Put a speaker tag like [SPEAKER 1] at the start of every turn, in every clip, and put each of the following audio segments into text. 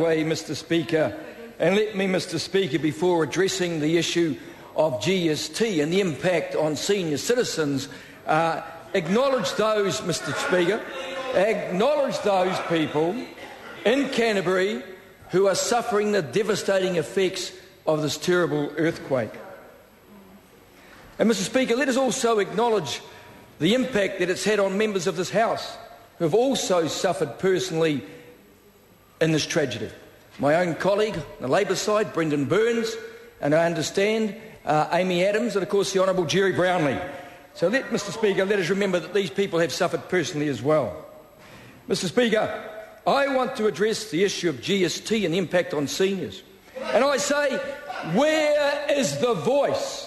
[SPEAKER 1] way, Mr. Speaker. And let me, Mr. Speaker, before addressing the issue of GST and the impact on senior citizens, uh, acknowledge those, Mr. Speaker, acknowledge those people in Canterbury who are suffering the devastating effects of this terrible earthquake. And, Mr. Speaker, let us also acknowledge the impact that it's had on members of this House who have also suffered personally in this tragedy. My own colleague, on the Labour side, Brendan Burns, and I understand uh, Amy Adams, and of course the Honourable Jerry Brownlee. So let, Mr Speaker, let us remember that these people have suffered personally as well. Mr Speaker, I want to address the issue of GST and the impact on seniors. And I say, where is the voice?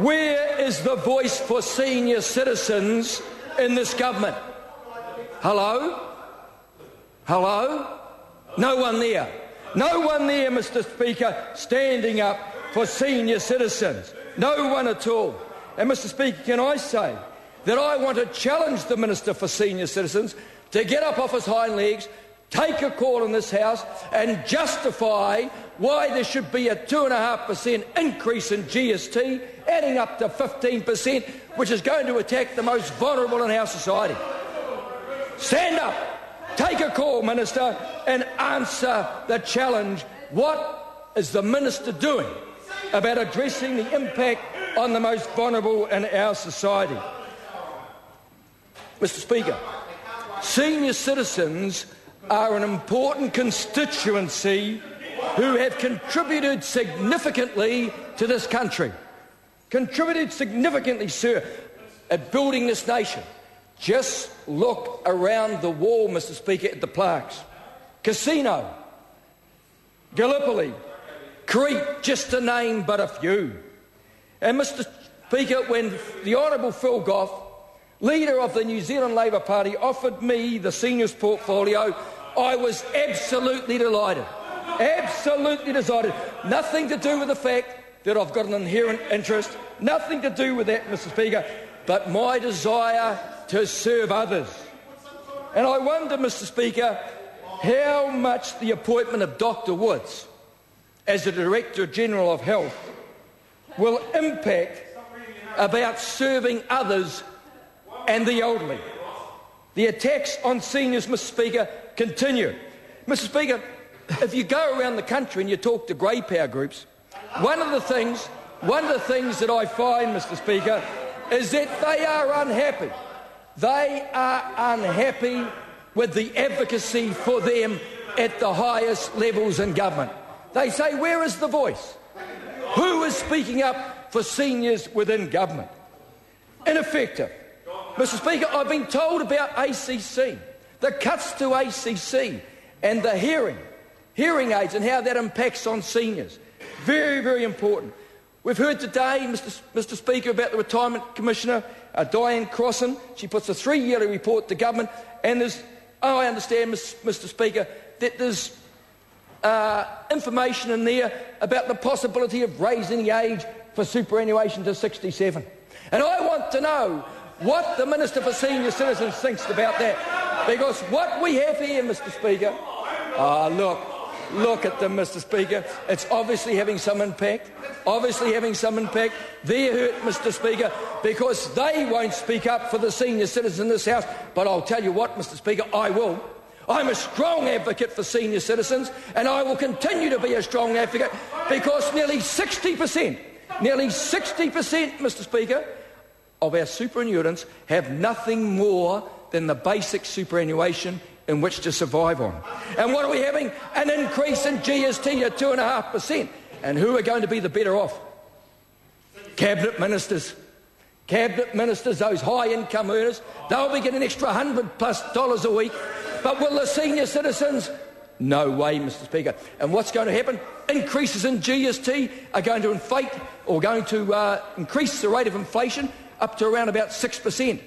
[SPEAKER 1] Where is the voice for senior citizens in this government? Hello? Hello? No one there. No one there, Mr. Speaker, standing up for senior citizens. No one at all. And, Mr. Speaker, can I say that I want to challenge the Minister for Senior Citizens to get up off his hind legs, take a call in this House, and justify why there should be a 2.5% increase in GST, adding up to 15%, which is going to attack the most vulnerable in our society. Stand up. Take a call, Minister, and answer the challenge. What is the Minister doing about addressing the impact on the most vulnerable in our society? Mr. Speaker, senior citizens are an important constituency who have contributed significantly to this country. Contributed significantly, sir, at building this nation. Just look around the wall, Mr. Speaker, at the plaques. Cassino, Gallipoli, Crete, just to name but a few. And Mr. Speaker, when the Honourable Phil Goff, leader of the New Zealand Labour Party, offered me the seniors portfolio, I was absolutely delighted. Absolutely delighted. Nothing to do with the fact that I've got an inherent interest, nothing to do with that, Mr. Speaker, but my desire to serve others. And I wonder, Mr. Speaker, how much the appointment of Dr. Woods as the Director General of Health will impact about serving others and the elderly. The attacks on seniors, Mr. Speaker, continue. Mr. Speaker, if you go around the country and you talk to grey power groups, one of the things, one of the things that I find, Mr. Speaker, is that they are unhappy they are unhappy with the advocacy for them at the highest levels in government. They say, Where is the voice? Who is speaking up for seniors within government? Ineffective. Mr. Speaker, I've been told about ACC, the cuts to ACC, and the hearing, hearing aids, and how that impacts on seniors. Very, very important. We've heard today, Mr. Mr. Speaker, about the Retirement Commissioner uh, Diana Crossan. She puts a three yearly report to government, and there's, oh, I understand, Mr. Speaker, that there's uh, information in there about the possibility of raising the age for superannuation to 67. And I want to know what the Minister for Senior Citizens thinks about that. Because what we have here, Mr. Speaker, ah, uh, look, look at them, Mr. Speaker. It's obviously having some impact obviously having some impact. They're hurt, Mr. Speaker, because they won't speak up for the senior citizens in this House. But I'll tell you what, Mr. Speaker, I will. I'm a strong advocate for senior citizens, and I will continue to be a strong advocate because nearly 60%, nearly 60%, Mr. Speaker, of our superannuitants have nothing more than the basic superannuation in which to survive on. And what are we having? An increase in GST at 2.5%. And who are going to be the better off? Cabinet ministers. Cabinet ministers, those high income earners, they'll be getting an extra 100 plus dollars a week. But will the senior citizens? No way, Mr. Speaker. And what's going to happen? Increases in GST are going to inflate or going to uh, increase the rate of inflation up to around about 6%.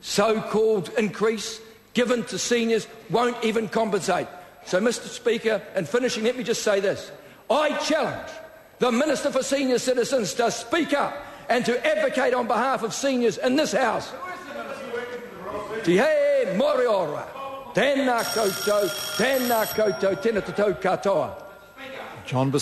[SPEAKER 1] So called increase given to seniors won't even compensate. So, Mr. Speaker, in finishing, let me just say this. I challenge the Minister for Senior Citizens to speak up and to advocate on behalf of seniors in this House. Te. Tēnā koutou, tēnā koutou, tēnā katoa.
[SPEAKER 2] John